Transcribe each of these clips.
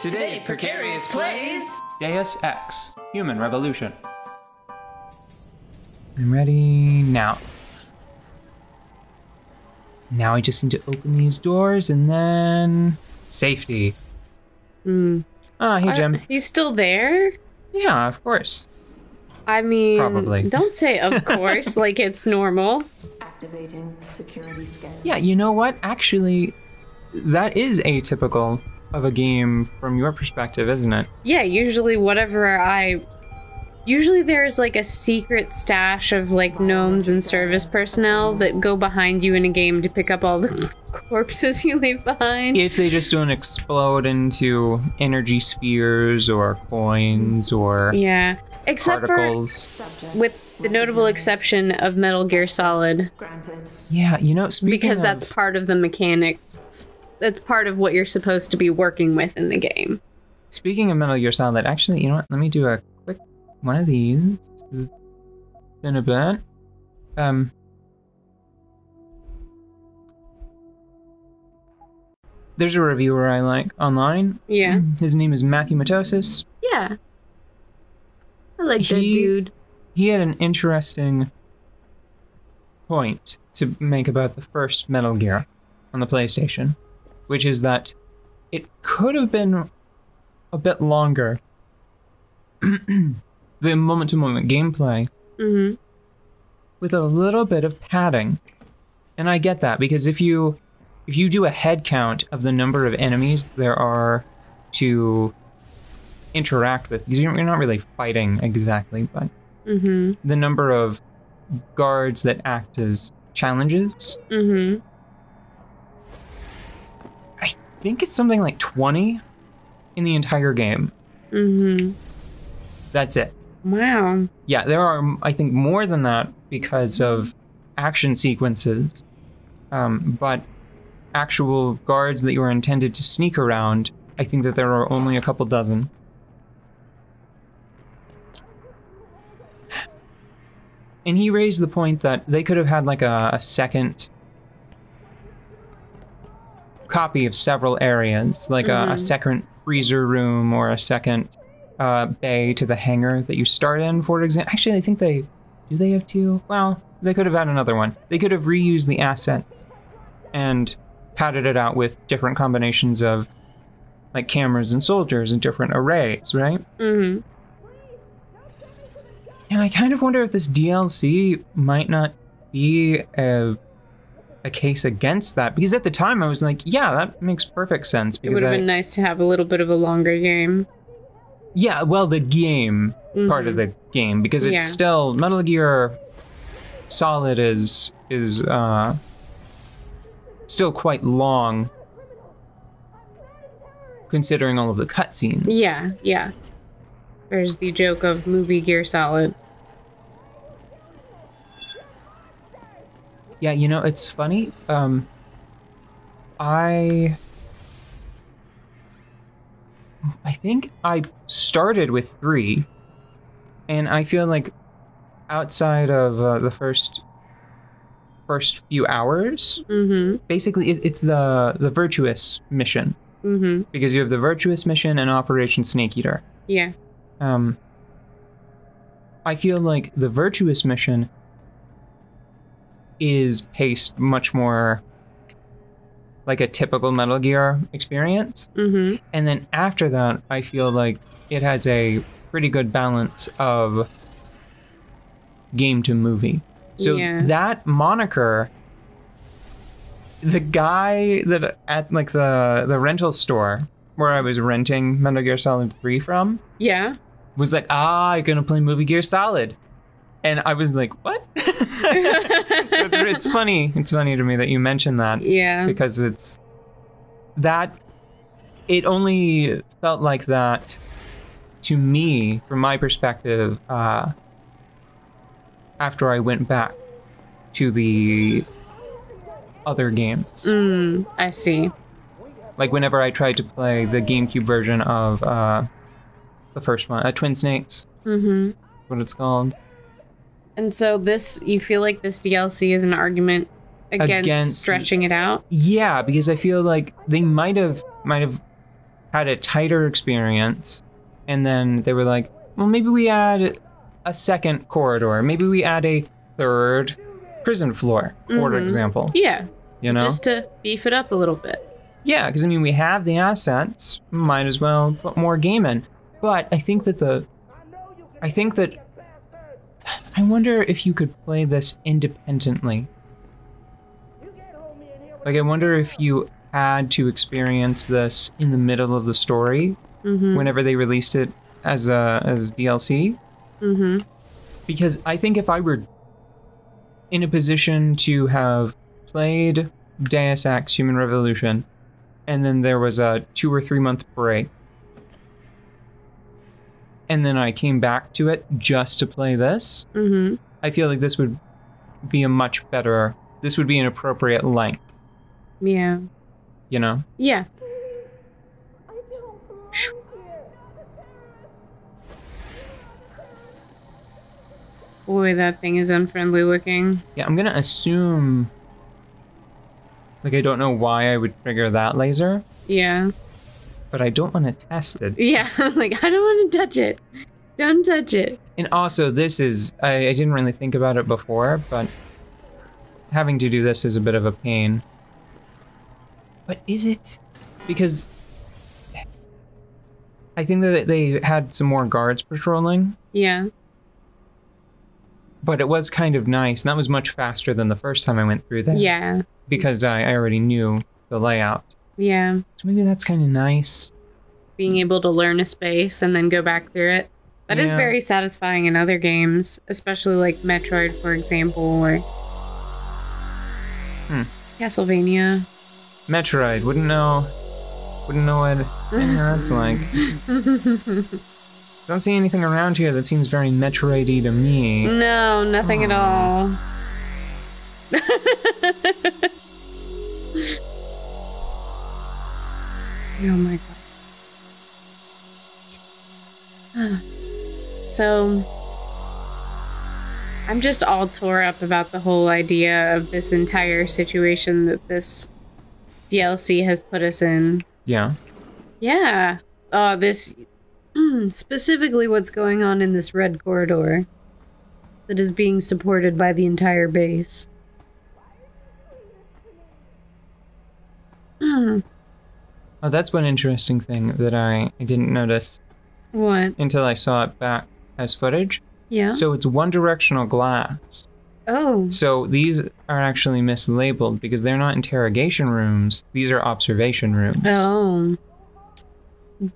Today, Precarious plays Deus Ex Human Revolution. I'm ready now. Now I just need to open these doors and then safety. Hmm. Ah, hey Are- Jim. He's still there? Yeah, of course. I mean, Probably. don't say of course, like it's normal. Activating security scan. Yeah, you know what? Actually, that is atypical of a game from your perspective, isn't it? Yeah, usually whatever I. Usually there's like a secret stash of like gnomes and service personnel that go behind you in a game to pick up all the corpses you leave behind. If they just don't explode into energy spheres or coins or Yeah. Except particles. For with the notable exception of Metal Gear Solid Granted. Yeah, you know, speaking because of- that's part of the mechanics. That's part of what you're supposed to be working with in the game. Speaking of Metal Gear Solid, actually, you know what? Let me do a quick one of these. It's Been a bit. Um. There's a reviewer I like online. Yeah. His name is Matthew Matosis. Yeah. I like that dude. He had an interesting point to make about the first Metal Gear on the PlayStation, which is that it could have been a bit longer. the moment to moment gameplay Mm-hmm. with a little bit of padding. And I get that because if you if you do a head count of the number of enemies there are to interact with, because you're not really fighting exactly, but Mm-hmm. the number of guards that act as challenges, Mm-hmm. I think it's something like 20 in the entire game. Mm-hmm. That's it. Wow. Yeah, there are, I think, more than that because of action sequences. Um, but actual guards that you are intended to sneak around, I think that there are only a couple dozen. And he raised the point that they could have had like a, a second copy of several areas, like a, a Mhm. second freezer room or a second uh, bay to the hangar that you start in, for example. Actually, I think they do. They have two. Well, they could have had another one. They could have reused the assets and padded it out with different combinations of like cameras and soldiers and different arrays, right? Mm-hmm. And I kind of wonder if this DLC might not be a a case against that because at the time I was like, yeah, that makes perfect sense It would have been nice to have a little bit of a longer game. yeah, well, the game part of Mhm. the game because it's Yeah. still Metal Gear Solid is is uh still quite long considering all of the cutscenes. Yeah, yeah. There's the joke of movie Gear Solid. Yeah, you know, it's funny. Um I I think I started with 3 and I feel like outside of uh, the first first few hours, Mm-hmm. basically it's the the virtuous mission Mm-hmm. because you have the virtuous mission and Operation Snake Eater. Yeah. Um, I feel like the virtuous mission is paced much more like a typical Metal Gear experience, Mm-hmm. and then after that, I feel like it has a pretty good balance of game to movie. So Yeah. that moniker the guy that at like the the rental store where I was renting Metal Gear Solid 3 from Yeah. was like, "Ah, you're going to play Movie Gear Solid." And I was like, "What?" so it's, it's funny. It's funny to me that you mentioned that Yeah. because it's that it only felt like that to me from my perspective uh, after I went back to the other games. Mm, I see. Like whenever I tried to play the GameCube version of uh, the first one, uh, Twin Snakes, Mm-hmm. what it's called. And so this, you feel like this DLC is an argument against, Against- stretching it out? Yeah, because I feel like they might have might have had a tighter experience, and then they were like, well, maybe we add a second corridor. Maybe we add a third prison floor, for Mhm. example. Yeah, You know? just to beef it up a little bit. Yeah, because I mean, we have the assets. Might as well put more game in. But I think that the. I think that. I wonder if you could play this independently. Like, I wonder if you had to experience this in the middle of the story Mm-hmm. whenever they released it as a as DLC. Mm-hmm. Because I think if I were in a position to have played Deus Ex Human Revolution, and then there was a two or three month break, and then I came back to it just to play this, Mm-hmm. I feel like this would be a much better, this would be an appropriate length, Yeah. you know? Yeah. Boy, that thing is unfriendly looking. Yeah, I'm gonna assume. Like, I don't know why I would trigger that laser, Yeah. But I don't want to test it. Yeah. I'm like, I don't want to touch it. Don't touch it. And also, this is, I, I didn't really think about it before, but having to do this is a bit of a pain. But is it? Because I think that they had some more guards patrolling, Yeah. but it was kind of nice. And that was much faster than the first time I went through there. Yeah. Because I, I already knew the layout. Yeah. So maybe that's kind of nice. Being able to learn a space and then go back through it. That is Yeah. very satisfying in other games, especially like Metroid, for example, or Hmm. Castlevania. Metroid, wouldn't know. Wouldn't know what that's like. Don't see anything around here that seems very Metroidy to me. No, nothing at all. oh my god. so, I'm just all tore up about the whole idea of this entire situation that this DLC has put us in. Yeah. Yeah. Uh, this specifically what's going on in this red corridor that is being supported by the entire base. Hmm. Oh, that's one interesting thing that I, I didn't notice What? until I saw it back as footage. Yeah. So it's one directional glass. oh. So these are actually mislabeled because they're not interrogation rooms. These are observation rooms. Oh.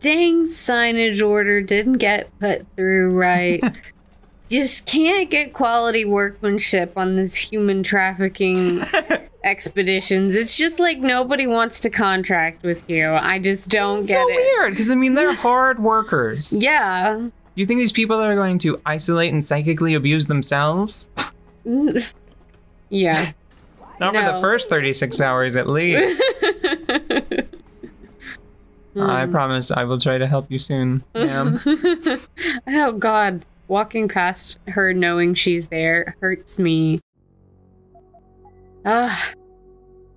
Dang signage order didn't get put through right. Just can't get quality workmanship on this human trafficking expeditions. It's just like nobody wants to contract with you. I just don't get so it. weird because I mean they're hard workers. Yeah. Do you think these people are going to isolate and psychically abuse themselves? yeah. Not for the first 36 hours at least. I Hmm. promise I will try to help you soon, ma'am. oh god. Walking past her knowing she's there hurts me. Ah.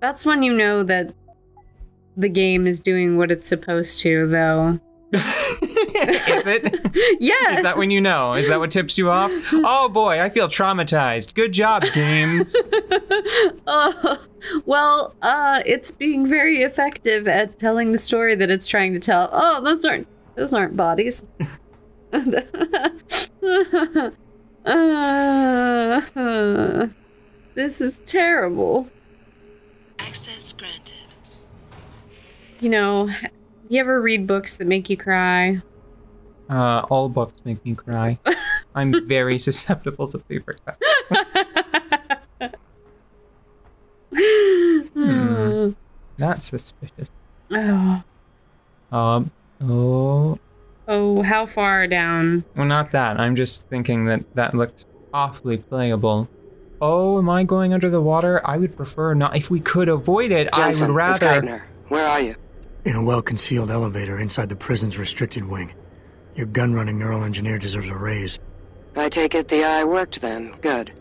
That's when you know that the game is doing what it's supposed to, though. Is it? Yes. Is that when you know? Is that what tips you off? Oh boy, I feel traumatized. Good job, games. Uh, well, uh, it's being very effective at telling the story that it's trying to tell. Oh, those aren't those aren't bodies. Uh, this is terrible. Access granted. You know, you ever read books that make you cry? Uh, all books make me cry. I'm very susceptible to paper cuts. Hmm. That's suspicious. Oh. Um, oh, oh, how far down? well, not that. I'm just thinking that that looked awfully playable. Oh, am I going under the water? I would prefer not. If we could avoid it, I Jensen, would it's rather. Geithner. Where are you? In a well-concealed elevator inside the prison's restricted wing. Your gun-running neural engineer deserves a raise. I take it the eye worked then. Good.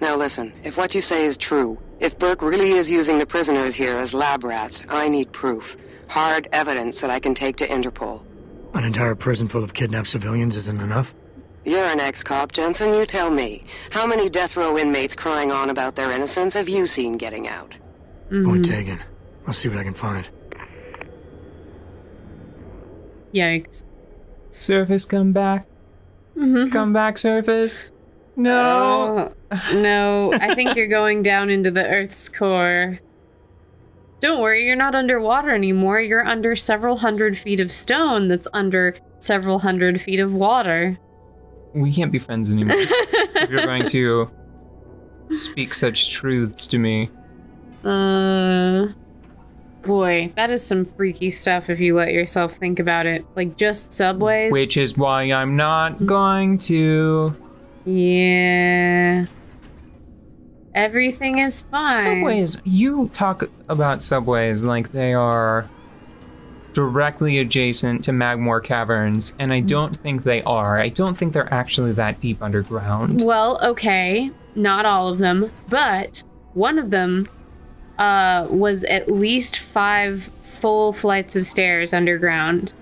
Now listen, if what you say is true, If Burke really is using the prisoners here as lab rats, I need proof. Hard evidence that I can take to Interpol. An entire prison full of kidnapped civilians isn't enough? You're an ex-cop, Jensen. You tell me. How many death row inmates crying on about their innocence have you seen getting out? Point mm-hmm. taken. I'll see what I can find. Yikes. Surface, come back. Mm-hmm. Come back, Surface. No. Oh, no, I think you're going down into the Earth's core. Don't worry, you're not underwater anymore. You're under several hundred feet of stone that's under several hundred feet of water. We can't be friends anymore. if you're going to speak such truths to me. Uh. Boy, that is some freaky stuff if you let yourself think about it. Like, just subways? Which is why I'm not going to. Yeah. Everything is fine. Subways, you talk about subways like they are directly adjacent to Magmore Caverns, and I don't think they are. I don't think they're actually that deep underground. Well, okay, not all of them, but one of them uh, was at least five full flights of stairs underground.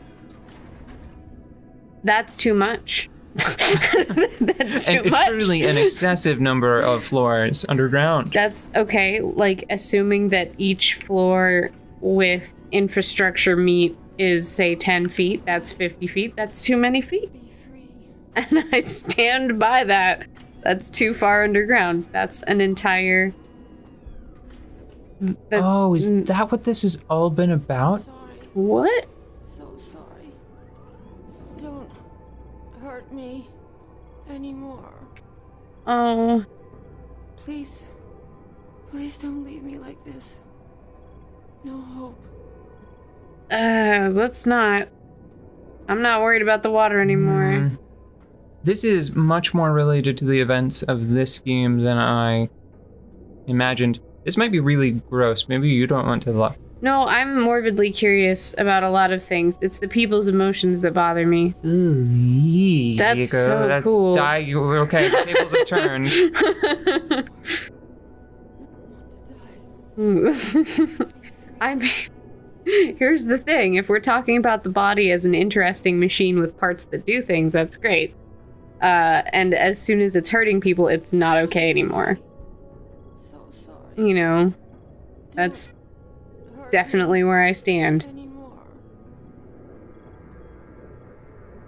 That's too much. That's too and much. truly an excessive number of floors underground. That's okay. Like, assuming that each floor with infrastructure meet is, say, 10 feet, that's 50 feet. That's too many feet. And I stand by that. That's too far underground. That's an entire. That's, oh, is that what this has all been about? What? So sorry. Don't hurt me anymore. Oh. Please, please don't leave me like this. No hope. Uh, let's not. I'm not worried about the water anymore. Mm. This is much more related to the events of this game than I imagined. This might be really gross. Maybe you don't want to look. No, I'm morbidly curious about a lot of things. It's the people's emotions that bother me. That's so That's cool. Die. Okay, the tables have turned. I mean, here's the thing if we're talking about the body as an interesting machine with parts that do things, that's great. Uh, and as soon as it's hurting people, it's not okay anymore. So sorry. You know, that's definitely where I stand.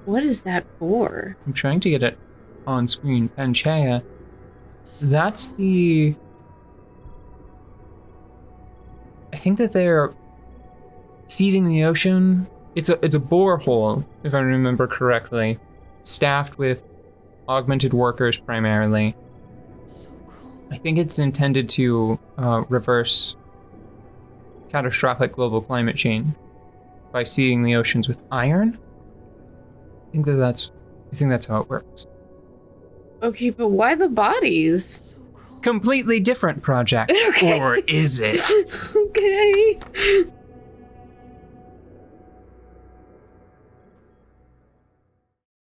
What is that for? I'm trying to get it on screen. Panchaea. That's the. Think that they're seeding the ocean. It's a it's a borehole, if I remember correctly, staffed with augmented workers primarily. I think it's intended to uh, reverse catastrophic global climate change by seeding the oceans with iron. I think that that's I think that's how it works. Okay, but why the bodies? Completely different project, Okay. or is it? okay.